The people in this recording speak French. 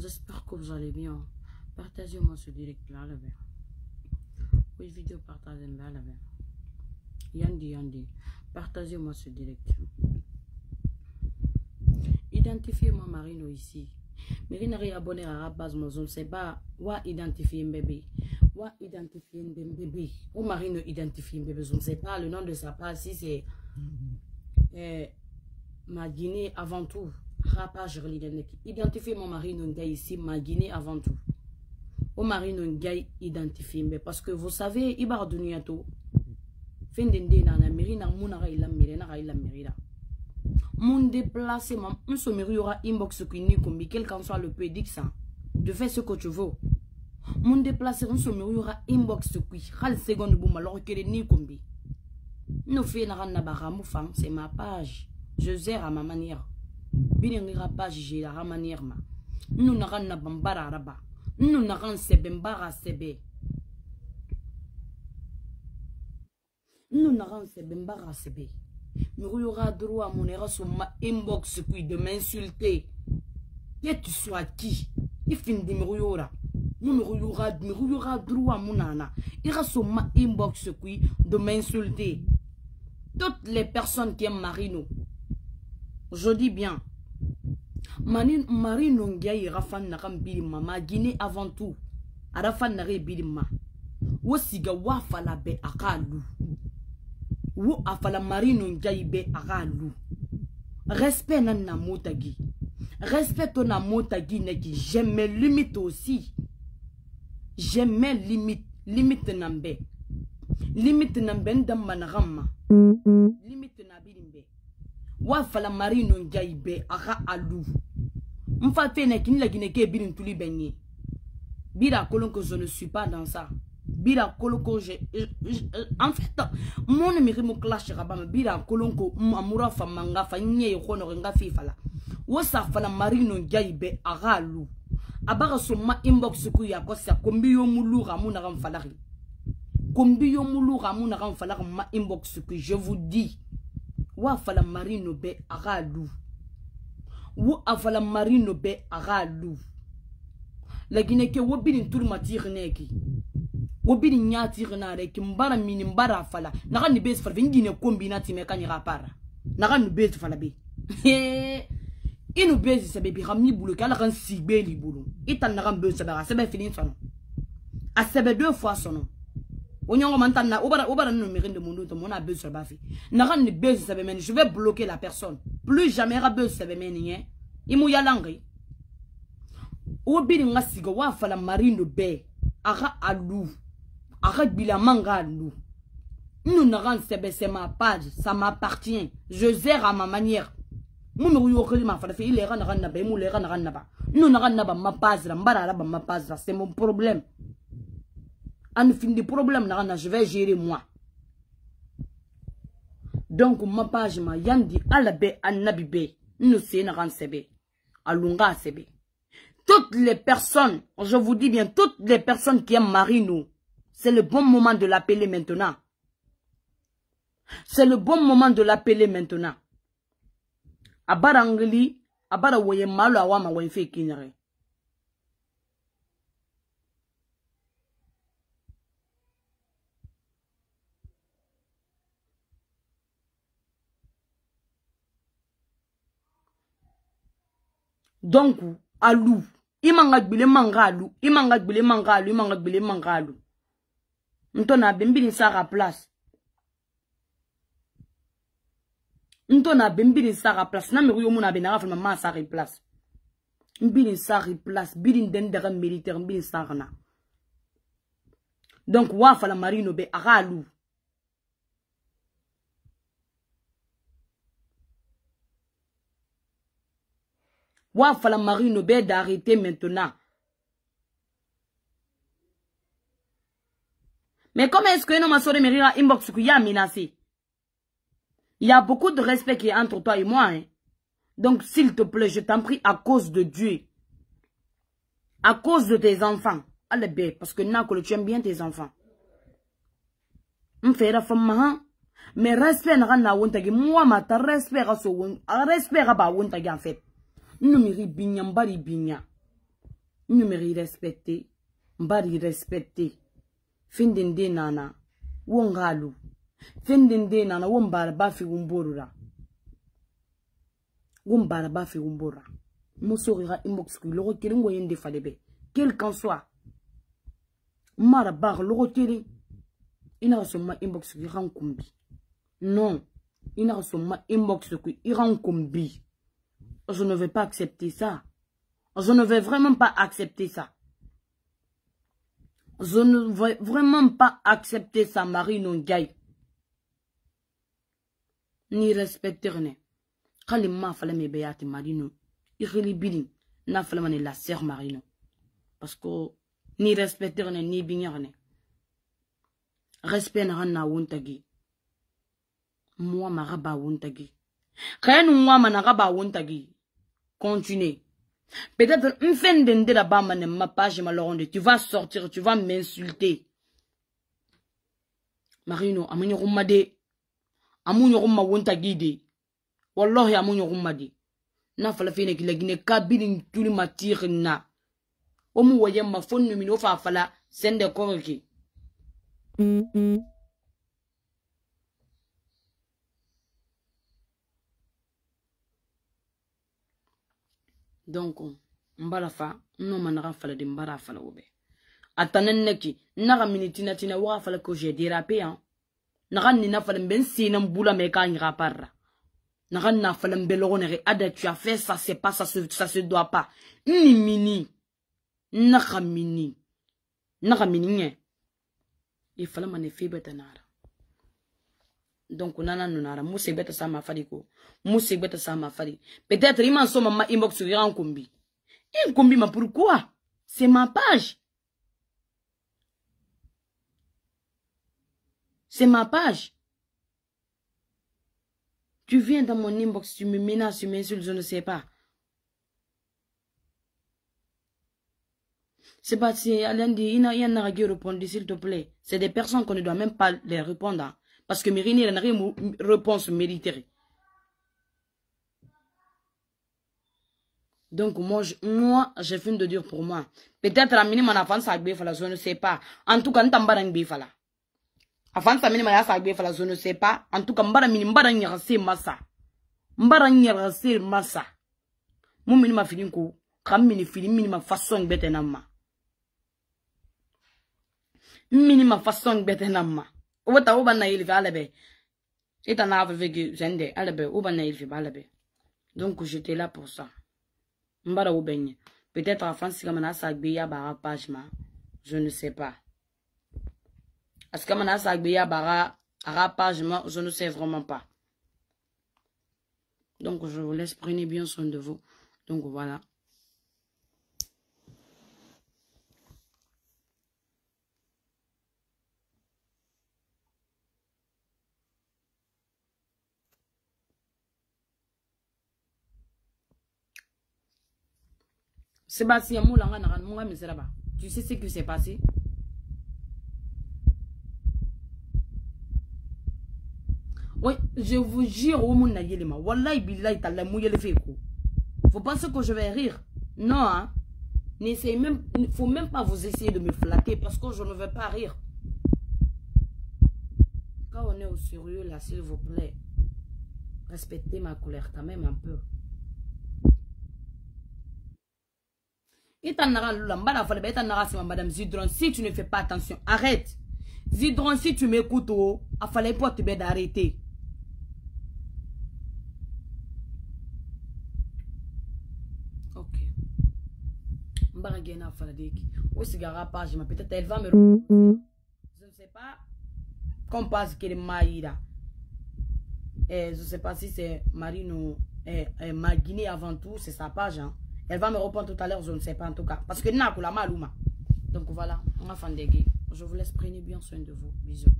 J'espère que vous allez bien. Partagez-moi ce direct-là, là Oui, vidéo partagez-moi, là Yandi, Yandi. Partagez-moi ce direct. Identifiez-moi Marino ici. Marine est abonné à la base, ne sais pas. Wa identifier un bébé. Wa identifier un bébé. Ou Marino identifie un bébé. Je ne sais pas le nom de sa page. Si c'est euh, ma Guinée avant tout. Rapage Identifiez mon mari non ici, ma Guinée avant tout. Au mari non identifié. Mais parce que vous savez, il va donner tout. Fin de na na mairie na muna ga ila mairie na. Mon déplacement, mairie aura inbox qui kombi quel qu'en soit le pédic ça. De faire ce que tu veux. Mon déplacement, mairie aura inbox qui hal seconde boum alors que ni kombi. Nous fait na na baramu fang, c'est ma page. Je gère à ma manière. Birengira page jela manière ma nu naga na bambara araba nu naga sebe mbaga sebe. Nu naga sebe mbaga sebe. Miru yoga droit mon era sur ma inbox puis de m'insulter. Que tu sois qui ifindi miru yora mu miru yoga miru yoga droit munana ira sur ma inbox puis de m'insulter. Toutes les personnes qui aiment Marino. Je dis bien mani mari nongia yira fan na kan biri ma ma gine avant tout. Ara fan na biri ma. Wo siga wa fala be akalu wo afala mari nongia ibe akalu respect na na motagi respect to na motagi neki je me limite aussi. Me limite limite nambe limite nambe ndamba na gamma limite na biri mbe. Wa fala mari nongia ibe aka alu Mfa fene kini la gine ke birin tuli benye. Bira kolon que je ne suis pas dans ça. Bira kolon que je, en fait, mon numéro mo clash rabama bira kolon ko amura fa manga fa nye yokono nga fi fala. Wasa fala marino jaibe agalu. Abaga soma inbox ku ya ko sa kombi yo mulu ramu na ram falari. Kombi yo mulu ramu na ram falari ma inbox ku je vous dis. Wa fala marino be agalu. Wo avala marino be aga lu. Lagine ke wo binin turma tirne ki. Wo binin nya tirna re ki mbara mini mbara fala naga ni bes fala ngine kombina time kanya rapara naga ni bes fala be. Inu bes sabe bi hamni bulu kala kan sigbe li bulu. Itan naga bes sabe ga sabe fini sono a sabe deux fois sono. Onyongo mantana obara obara no mirinde mundu to mona bes sabe fi naga ni bes sabe men je vais bloquer la personne plus jamais rabe sebe meni hein imu yalangi o biri nga siga wa fala marino be aga alu aga bila manga alu nous n'avons sebe c'est ma page ça m'appartient. Je gère à ma manière. Mu mi yo khali ma fala fi ile gana gana be mu le gana gana ba nous n'avons pas ma page la mbara la ba ma page c'est mon problème. An fin de problème na je vais gérer moi donc ma page ma yandi ala nous c'est na sebe alunga sebe toutes les personnes je vous dis bien toutes les personnes qui aiment Marino c'est le bon moment de l'appeler maintenant. C'est le bon moment de l'appeler maintenant. Abara ngeli abara woye awama donc alu i man ka gbile man ka alu i man ka gbile man ka alu i man ka gbile man ka alu n to na be n bini sa ka place. N to na be n bini sa ka place. Na meri yo mu na be na ka fɛnɛ ma sa ka place. N bini sa ka place. Bini dɛn daga militaire n bini sa ka na donc waa fala marino be a ka alu fala marino be d'arrêter maintenant. Mais comment est-ce que non ma soeur Merira inbox qui a menacé? Il y a beaucoup de respect qui est entre toi et moi hein? donc s'il te plaît je t'en prie à cause de Dieu. À cause de tes enfants. Allez parce que Nakolo tu aimes bien tes enfants. M'fera femme mais respect na na wontagi moi ma respect so respect ba wontagi en fait numeri binya mbari binya numeri respecte mbari respecte findin de nana won galu findin de nana won bara ba fi wumborura won bara ba fi wumbora musorira inbox ku logo kirin go yende falebe. Quel qu'en soit. Mara bar logo kirin ina somma inbox ku ran kumbi. Non ina somma inbox ku iran kumbi. Je ne vais pas accepter ça. Je ne vais vraiment pas accepter ça. Je ne vais vraiment pas accepter ça Marie Nongaï ni respecter ne kali ma fala me beyati Marino ikili bilin na fala mane la sœur Marino parce que ni respecter ni binyar ne respect na na moi ma raba wuntagi kayanu moi ma na raba wuntagi continuez Peut-être une fin de la bas ma page ma tu vas sortir, tu vas m'insulter. Marino, amunyo rumade. Amunyo rumma wonta guide. Wallahi amunyo rumade. Na fala fene ki lagine kabili tuli matire na. Omu waye ma fon numino fa fala sende korki. donc n b'a la fa n n'o ma naga fala de n b'a fala o bɛ a tana naki n naga miniti na tina waga fala ko j'ai dérapé yan naga nina fala n bɛ n sen na n bula mɛ k'a ɲaga par la naga na fala n bɛ lɔgɔ nɛgɛ ada tu as fait ça c'est pas ça se ça se doit pas. N ni mini. N naga mini. Naga mini ɲɛ i fala ma ne fe bɛ ta nara donc nana nunara musse beta sama fari ko musse beta sama fari peut-être il m'en somme ma inbox sur un combi. Un combi mais pourquoi c'est ma page. C'est ma page. Tu viens dans mon inbox tu me menaces tu m'insultes je ne sais pas. C'est pas si Alain dit il y en a qui répondent s'il te plaît. C'est des personnes qu'on ne doit même pas les répondre hein. Parce que Mérini n'a rien réponse méritée. Donc, moi, je, moi, de dire pour moi. Peut-être la minimum en avance à Bifala, je ne sais pas. En tout cas, nous t'embarras Bifala. Avance à minimum à Bifala, je ne sais pas. En tout cas, m'barra minimum, m'barra nyarase massa. M'barra nyarase massa. Mon minimum fini ko. Kam mini fini minimum façon bête nama. Minimum façon bête nama. Wata uba na ilfi alabe. Ita na affe zende alabe uba na ilfi alabe. Donc j'étais là pour ça. Mbara ubenye. Peut-être en France comme na sagbe ya bara page ma. Je ne sais pas. Est-ce que na sagbe ya bara ara page ma, je ne sais vraiment pas. Donc je vous laisse prenez bien soin de vous. Donc voilà. Sébastien Moulanga Tu sais ce qui s'est passé? Oui, je vous jure au monde yelema. Wallahi billahi ta'ala mouyele feko. Faut penser que je vais rire. Non, hein. N'essayez même, faut même pas vous essayer de me flatter parce que je ne vais pas rire. Quand on est au sérieux là, s'il vous plaît, respectez ma colère quand même un peu. Madame Zidron si tu ne fais pas attention. Arrête. Zidron si tu m'écoutes a fallait pas te d'arrêter. Ok. Mbara gena fala deki o sigara page ma peut-être elle va me je ne sais pas comme passe qu'elle maïda eh, je sais pas si c'est Marino eh, eh, Maguiné avant tout c'est sa page hein Elle va me répondre tout à l'heure, je ne sais pas en tout cas. Parce que n'a la maluma. Donc voilà, on a Je vous laisse, prenez bien soin de vous. Bisous.